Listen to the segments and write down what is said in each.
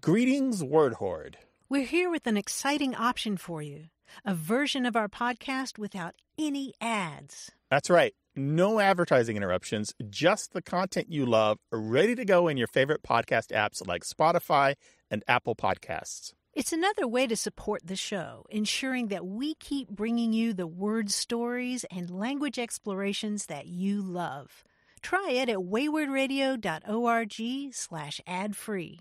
Greetings, Word Horde. We're here with an exciting option for you a version of our podcast without any ads. That's right. No advertising interruptions, just the content you love, ready to go in your favorite podcast apps like Spotify and Apple Podcasts. It's another way to support the show, ensuring that we keep bringing you the word stories and language explorations that you love. Try it at waywordradio.org slash ad free.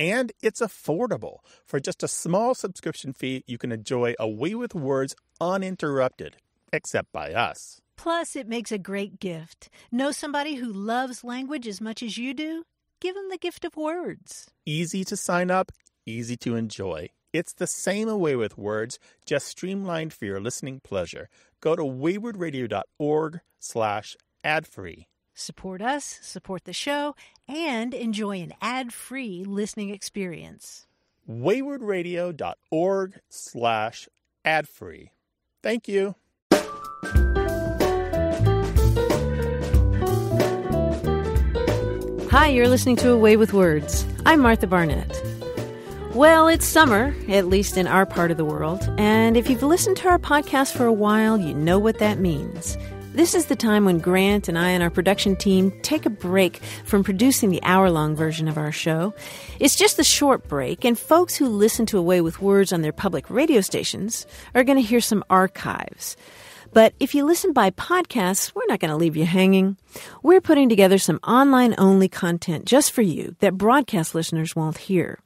And it's affordable. For just a small subscription fee, you can enjoy A Way with Words uninterrupted, except by us. Plus, it makes a great gift. Know somebody who loves language as much as you do? Give them the gift of words. Easy to sign up, easy to enjoy. It's the same A Way with Words, just streamlined for your listening pleasure. Go to waywordradio.org slash ad-free. Support us, support the show, and enjoy an ad-free listening experience. Waywordradio.org/slash/ad-free. Thank you. Hi, you're listening to A Way with Words. I'm Martha Barnette. Well, it's summer, at least in our part of the world, and if you've listened to our podcast for a while, you know what that means. This is the time when Grant and I and our production team take a break from producing the hour long version of our show. It's just a short break, and folks who listen to A Way with Words on their public radio stations are going to hear some archives. But if you listen by podcasts, we're not going to leave you hanging. We're putting together some online only content just for you that broadcast listeners won't hear.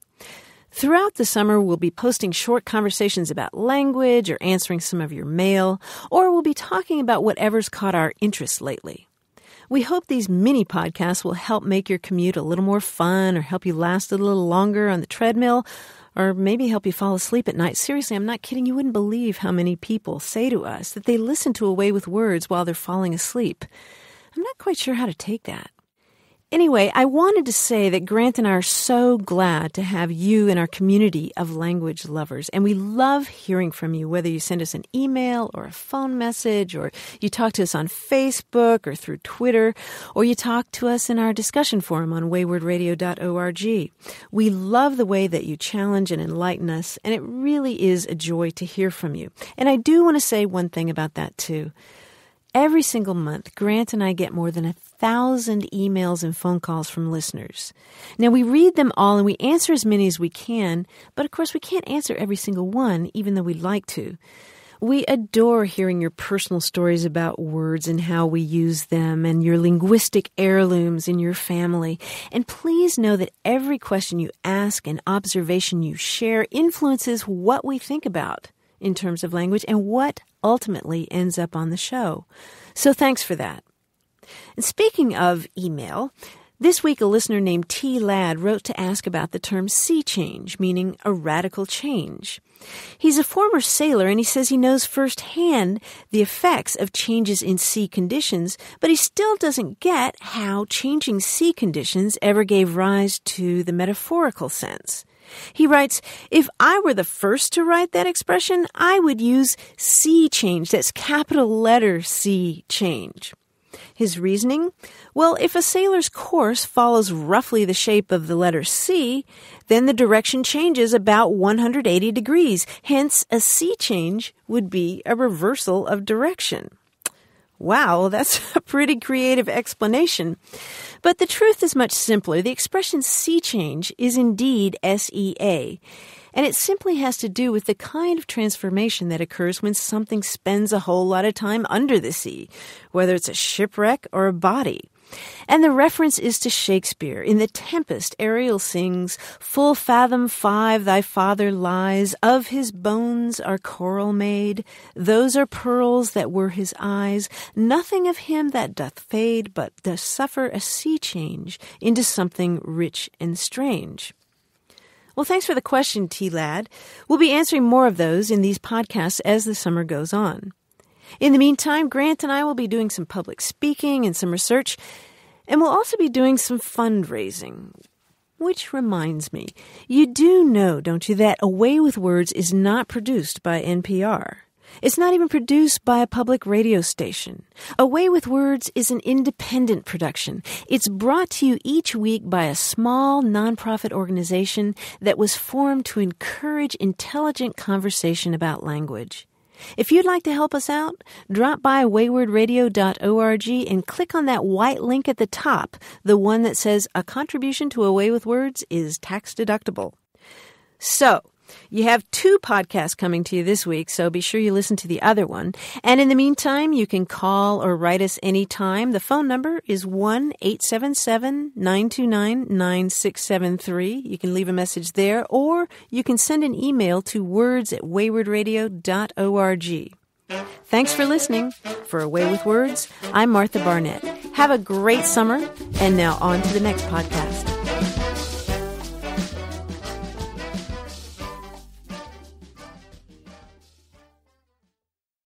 Throughout the summer, we'll be posting short conversations about language or answering some of your mail, or we'll be talking about whatever's caught our interest lately. We hope these mini podcasts will help make your commute a little more fun or help you last a little longer on the treadmill or maybe help you fall asleep at night. Seriously, I'm not kidding. You wouldn't believe how many people say to us that they listen to A Way with Words while they're falling asleep. I'm not quite sure how to take that. Anyway, I wanted to say that Grant and I are so glad to have you in our community of language lovers. And we love hearing from you, whether you send us an email or a phone message, or you talk to us on Facebook or through Twitter, or you talk to us in our discussion forum on waywordradio.org. We love the way that you challenge and enlighten us, and it really is a joy to hear from you. And I do want to say one thing about that, too. Every single month, Grant and I get more than a thousand emails and phone calls from listeners. Now, we read them all and we answer as many as we can, but of course, we can't answer every single one, even though we'd like to. We adore hearing your personal stories about words and how we use them and your linguistic heirlooms in your family. And please know that every question you ask and observation you share influences what we think about in terms of language and what ultimately ends up on the show. So thanks for that. And speaking of email, this week a listener named T. Ladd wrote to ask about the term sea change, meaning a radical change. He's a former sailor and he says he knows firsthand the effects of changes in sea conditions, but he still doesn't get how changing sea conditions ever gave rise to the metaphorical sense. He writes, If I were the first to write that expression, I would use sea change. That's capital letter C change. His reasoning? Well, if a sailor's course follows roughly the shape of the letter C, then the direction changes about 180 degrees. Hence, a sea change would be a reversal of direction. Wow, that's a pretty creative explanation. But the truth is much simpler. The expression sea change is indeed SEA. And it simply has to do with the kind of transformation that occurs when something spends a whole lot of time under the sea, whether it's a shipwreck or a body. And the reference is to Shakespeare. In The Tempest, Ariel sings, Full fathom five thy father lies, of his bones are coral made, those are pearls that were his eyes, nothing of him that doth fade, but doth suffer a sea change into something rich and strange. Well, thanks for the question, T Lad. We'll be answering more of those in these podcasts as the summer goes on. In the meantime, Grant and I will be doing some public speaking and some research, and we'll also be doing some fundraising. Which reminds me, you do know, don't you, that A Way with Words is not produced by NPR. It's not even produced by a public radio station. A Way with Words is an independent production. It's brought to you each week by a small nonprofit organization that was formed to encourage intelligent conversation about language. If you'd like to help us out, drop by waywordradio.org and click on that white link at the top, the one that says a contribution to A Way with Words is tax deductible. So, you have two podcasts coming to you this week, so be sure you listen to the other one. And in the meantime, you can call or write us anytime. The phone number is 1 877 929 9673. You can leave a message there, or you can send an email to words at waywordradio.org. Thanks for listening. For A Way with Words, I'm Martha Barnette. Have a great summer, and now on to the next podcast.